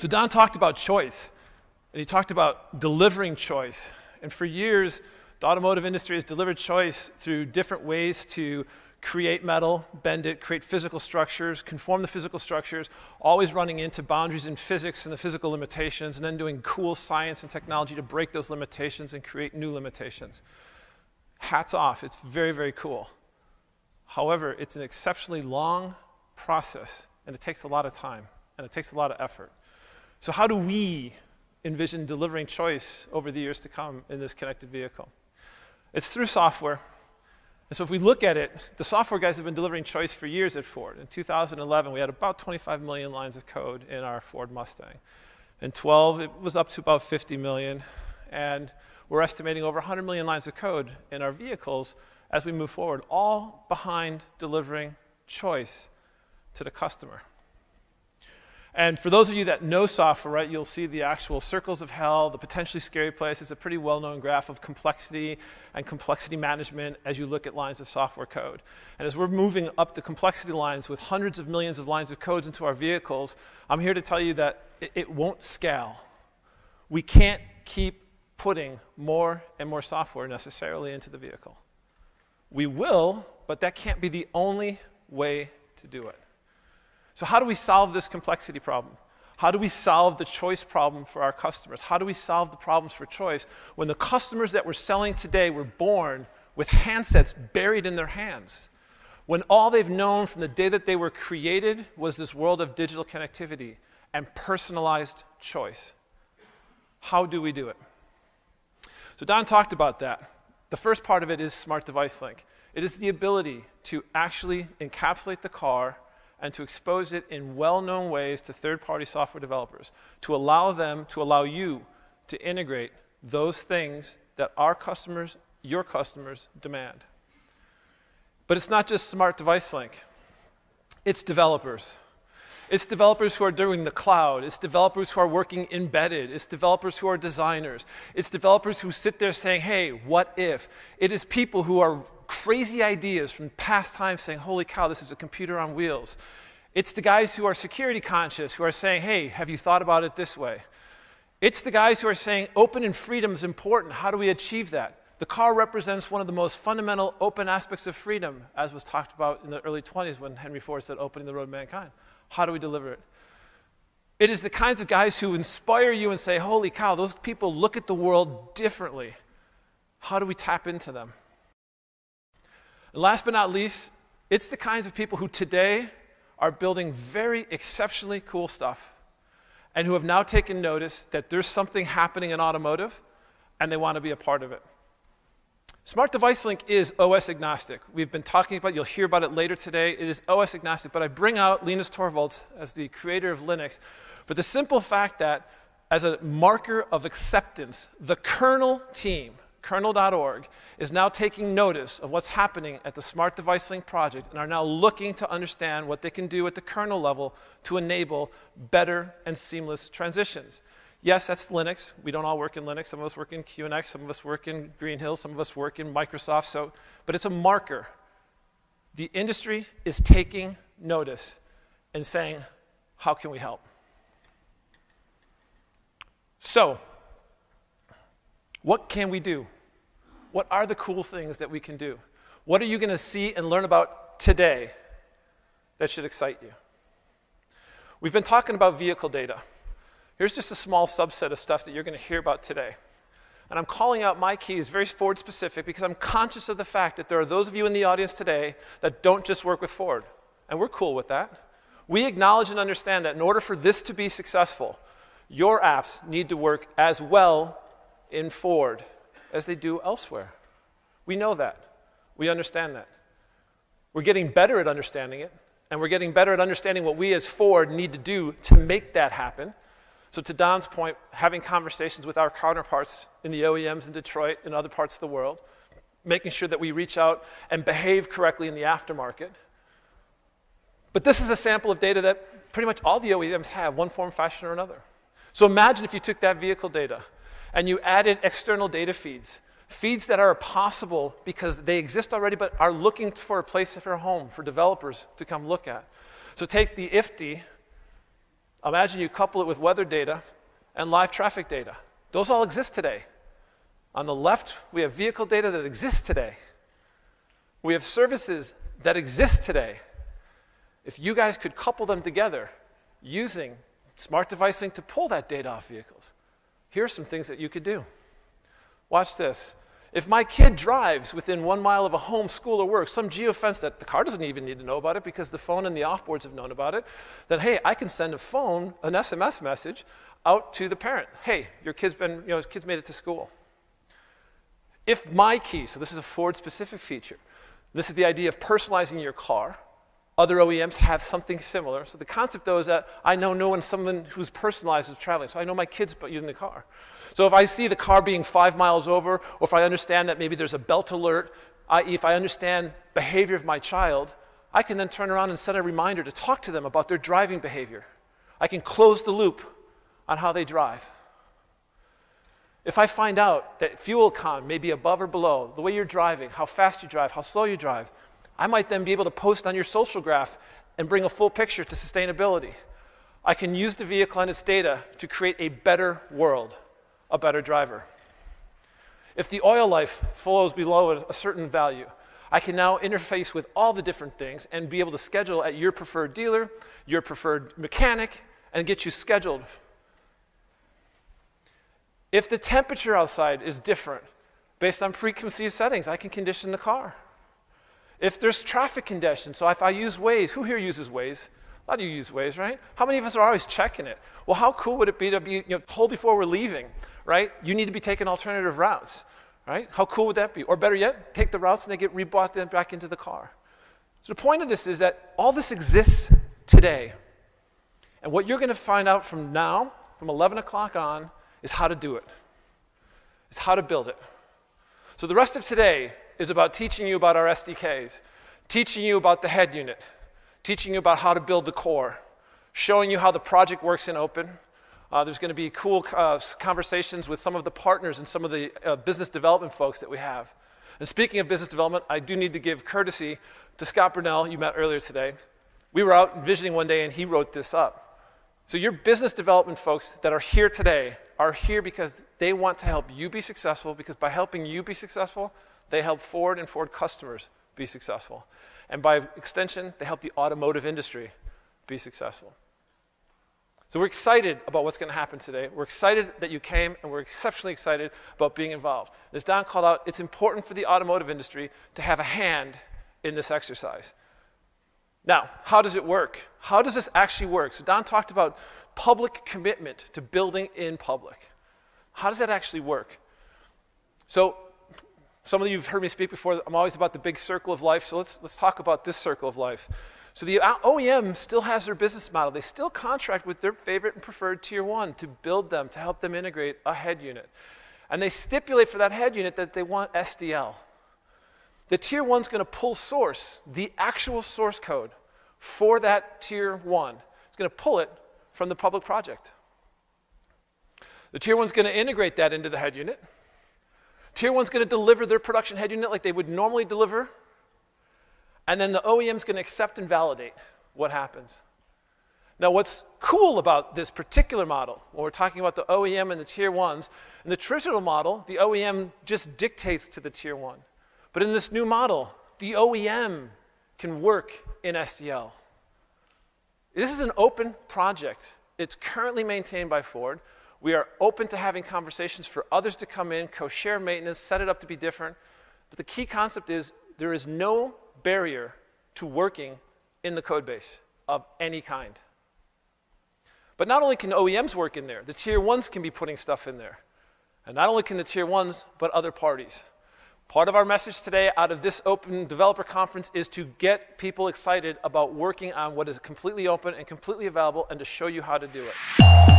So Don talked about choice, and he talked about delivering choice. And for years, the automotive industry has delivered choice through different ways to create metal, bend it, create physical structures, conform the physical structures, always running into boundaries in physics and the physical limitations, and then doing cool science and technology to break those limitations and create new limitations. Hats off, it's very, very cool. However, it's an exceptionally long process, and it takes a lot of time, and it takes a lot of effort. So, how do we envision delivering choice over the years to come in this connected vehicle? It's through software. And so if we look at it, the software guys have been delivering choice for years at Ford. In 2011, we had about 25 million lines of code in our Ford Mustang. In 12, it was up to about 50 million. And we're estimating over 100 million lines of code in our vehicles as we move forward, all behind delivering choice to the customer. And for those of you that know software, right, you'll see the actual circles of hell, the potentially scary place. It's a pretty well known graph of complexity and complexity management as you look at lines of software code. And as we're moving up the complexity lines with hundreds of millions of lines of codes into our vehicles, I'm here to tell you that it, it won't scale. We can't keep putting more and more software necessarily into the vehicle. We will, but that can't be the only way to do it. So, how do we solve this complexity problem? How do we solve the choice problem for our customers? How do we solve the problems for choice when the customers that we're selling today were born with handsets buried in their hands? When all they've known from the day that they were created was this world of digital connectivity and personalized choice. How do we do it? So, Don talked about that. The first part of it is smart device link. It is the ability to actually encapsulate the car and to expose it in well known ways to third party software developers, to allow them, to allow you to integrate those things that our customers, your customers, demand. But it's not just Smart Device Link, it's developers. It's developers who are doing the cloud. It's developers who are working embedded. It's developers who are designers. It's developers who sit there saying, hey, what if? It is people who are crazy ideas from past times saying, holy cow, this is a computer on wheels. It's the guys who are security conscious who are saying, hey, have you thought about it this way? It's the guys who are saying open and freedom is important. How do we achieve that? The car represents one of the most fundamental open aspects of freedom, as was talked about in the early 20s when Henry Ford said opening the road to mankind. How do we deliver it? It is the kinds of guys who inspire you and say, holy cow, those people look at the world differently. How do we tap into them? And last but not least, it's the kinds of people who today are building very exceptionally cool stuff and who have now taken notice that there's something happening in automotive and they want to be a part of it. Smart Device Link is OS agnostic. We've been talking about, you'll hear about it later today. It is OS agnostic, but I bring out Linus Torvalds as the creator of Linux for the simple fact that, as a marker of acceptance, the kernel team, kernel.org, is now taking notice of what's happening at the Smart Device Link project and are now looking to understand what they can do at the kernel level to enable better and seamless transitions. Yes, that's Linux. We don't all work in Linux. Some of us work in QNX, some of us work in Greenhill, some of us work in Microsoft. So, but it's a marker. The industry is taking notice and saying, how can we help? So, what can we do? What are the cool things that we can do? What are you going to see and learn about today that should excite you? We've been talking about vehicle data. Here's just a small subset of stuff that you're going to hear about today. And I'm calling out my keys very Ford specific because I'm conscious of the fact that there are those of you in the audience today that don't just work with Ford. And we're cool with that. We acknowledge and understand that in order for this to be successful, your apps need to work as well in Ford as they do elsewhere. We know that. We understand that. We're getting better at understanding it, and we're getting better at understanding what we as Ford need to do to make that happen. So, to Don's point, having conversations with our counterparts in the OEMs in Detroit and other parts of the world, making sure that we reach out and behave correctly in the aftermarket. But this is a sample of data that pretty much all the OEMs have, one form, fashion, or another. So imagine if you took that vehicle data and you added external data feeds, feeds that are possible because they exist already but are looking for a place for a home for developers to come look at. So take the IFTTT Imagine you couple it with weather data and live traffic data. Those all exist today. On the left, we have vehicle data that exists today. We have services that exist today. If you guys could couple them together using smart devices to pull that data off vehicles, here are some things that you could do. Watch this. If my kid drives within one mile of a home, school, or work, some geofence that the car doesn't even need to know about it because the phone and the offboards have known about it, then hey, I can send a phone, an SMS message out to the parent. Hey, your kid's been, you know, his kid's made it to school. If my key, so this is a Ford specific feature, this is the idea of personalizing your car. Other OEMs have something similar. So the concept though is that I know no one, someone who's personalized is traveling. So I know my kids are using the car. So if I see the car being five miles over, or if I understand that maybe there's a belt alert, i.e., if I understand behavior of my child, I can then turn around and set a reminder to talk to them about their driving behavior. I can close the loop on how they drive. If I find out that fuel con may be above or below, the way you're driving, how fast you drive, how slow you drive, I might then be able to post on your social graph and bring a full picture to sustainability. I can use the vehicle and its data to create a better world a better driver. If the oil life flows below a certain value, I can now interface with all the different things and be able to schedule at your preferred dealer, your preferred mechanic, and get you scheduled. If the temperature outside is different based on preconceived settings, I can condition the car. If there's traffic conditions, so if I use Waze, who here uses Waze? A lot of you use Waze, right? How many of us are always checking it? Well, how cool would it be to be you know, told before we're leaving, right? You need to be taking alternative routes, right? How cool would that be? Or better yet, take the routes and they get rebought them back into the car. So the point of this is that all this exists today. And what you're going to find out from now, from 11 o'clock on, is how to do it. It's how to build it. So the rest of today is about teaching you about our SDKs, teaching you about the head unit, teaching you about how to build the core, showing you how the project works in open, uh, there's going to be cool uh, conversations with some of the partners and some of the uh, business development folks that we have. And speaking of business development, I do need to give courtesy to Scott Brunell, you met earlier today. We were out visiting one day and he wrote this up. So, your business development folks that are here today are here because they want to help you be successful, because by helping you be successful, they help Ford and Ford customers be successful. And by extension, they help the automotive industry be successful. So we're excited about what's going to happen today. We're excited that you came, and we're exceptionally excited about being involved. As Don called out, it's important for the automotive industry to have a hand in this exercise. Now, how does it work? How does this actually work? So Don talked about public commitment to building in public. How does that actually work? So some of you have heard me speak before. I'm always about the big circle of life. So let's, let's talk about this circle of life. So the OEM still has their business model. They still contract with their favorite and preferred tier one to build them, to help them integrate a head unit. And they stipulate for that head unit that they want SDL. The tier one's going to pull source, the actual source code for that tier one. It's going to pull it from the public project. The tier one's going to integrate that into the head unit. Tier one's going to deliver their production head unit like they would normally deliver and then the OEM's going to accept and validate what happens. Now, what's cool about this particular model, when we're talking about the OEM and the tier ones, in the traditional model, the OEM just dictates to the tier one. But in this new model, the OEM can work in SDL. This is an open project. It's currently maintained by Ford. We are open to having conversations for others to come in, co share maintenance, set it up to be different. But the key concept is there is no barrier to working in the code base of any kind. But not only can OEMs work in there, the tier ones can be putting stuff in there. And not only can the tier ones, but other parties. Part of our message today out of this open developer conference is to get people excited about working on what is completely open and completely available and to show you how to do it.